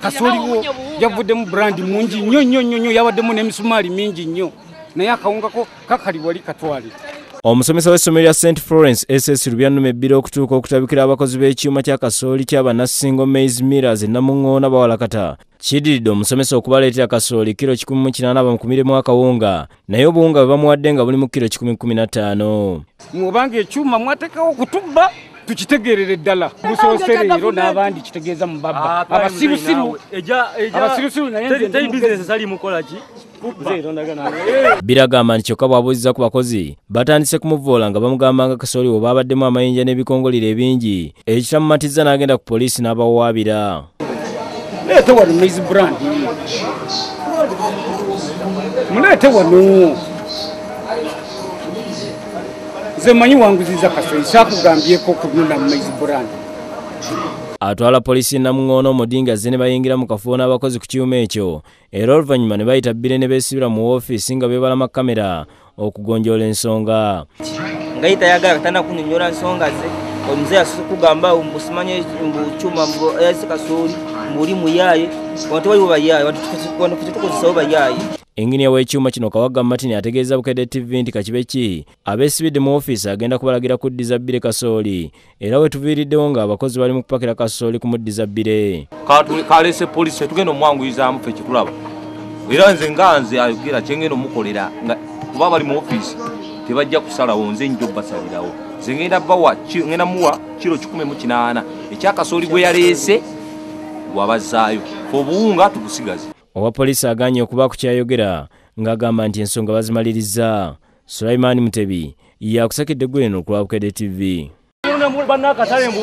kasoliwo yavuddemu brandi mungi nnyo nnyo nnyo nnyo yabaddemu n'emisumaali mingi nnyo. Naye akawungako kakali wali katwale. Omusomesa w'essomero lya st florence ss lubyanuma ebbira okutuuka okutabikira abakozi b'ekyuma kya kasooli ky'abanasingo mais millers enamuŋŋoona bawalakata kiddiridde omusomesa okubaleetera kasooli kiro 18 bamukumiremu akawunga naye obuwunga bwe bamuwadde nga bulimu kiro 115 mwobanga ekyuma mwateekawo okutubba tukitegeerera eddala musoosere ero n'abandi kitegeeza mubabba abasirusiru abasirusiru naye nze ndi mugezi. biragamba nti kyokka bw'abuuziza ku bakozi batandise kumuvoola nga bamugamba nga kasooli bwe babaddemu amayinja n'ebikongolire bingi ekitamumatizza n'agenda ku poliisi n'abawaabira. Muleete wano maize brand muleete wano nze manyi wanguziza kasooli kyakugambyeko kununa mu maize brand atwala poliisi namuŋŋoona omudinga azze ne bayingira mu kafubo n'abakozi ku kyuma ekyo. Era oluvannyuma ne bayita bbire ne beesibira mu woofiisi nga beebalama kamera okugonjoola ensonga. Nga ye tayagala katanda kunyonyola nsonga ze omuze yasose kugamba mbusimanye mbucyuma yase kasooli mbuli muyaye wano tewaliwo bayaye wano tetukozesawo bayaye enginiya w'ekyuma kino kawaga martin ategeeza bukedde tv nti kakibe ki? Abeesibidde mu ofiisi agenda kubalagira kuddiza bbire kasooli. Era we tuviiriddewo ng'abakozi bali mu kupakira kasooli kumuddiza bbire. Kalese polisi tetugenda omwanguyizaamu ffe kitulaba era nze nga nze ayogera kyengenda omukolera nga kuba bali mu ofiisi tebajja kusalawo nze njo basalirawo nze ngenda bawa ngenda muwa kiro 18 ekyakasooli gwe yaleese bwabazaayo obuwunga tubusigaze owa poliisi aganye okuba ku kyayogera ng'agamba nti ensonga bazimaliriza sulaimaani mutebi yakusakidde gweno ku lwabukedde tv bannakatale mbu